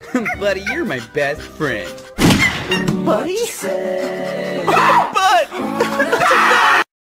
Buddy, you're my best friend. Buddy?